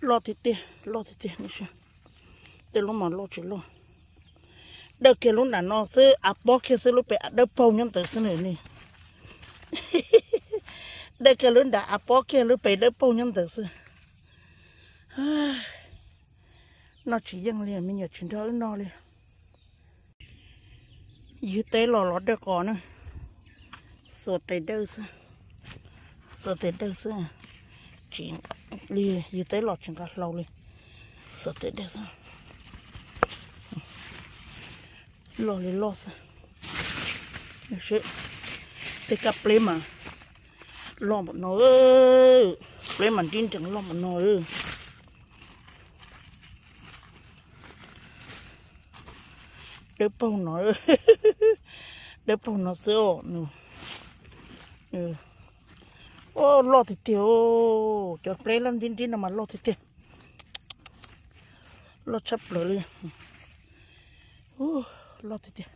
lo thì tiền lo thì tiền như sao tiền lúc mà lo. Chỉ lo đợt kia lúc nào nó sẽ à bó kia sẽ lúc bị đợt bao nhiêu tới xin nữa nè đợt kia lúc đã à bó kia lúc bị đợt bao nhiêu tới xin nó chỉ dừng liền mình nhớ chuyện đó nó liền dưới tế lò lót được có nữa sổ tới đâu sao sổ tới đâu sao chỉ đi dưới tế lọt chẳng cả lâu liền sợ tế đâu sao? Lo lên lo sao? Chứ thế cặp lên mà. Lo một nó lên mà tin chẳng lo một nó đứa bông nó đứa bông nó sữa nữa ừ. ừ ô, lo thì tiêu cho play lên tin tin mà lo thì tiêu lo chấp rồi liền ô, lo thì tiêu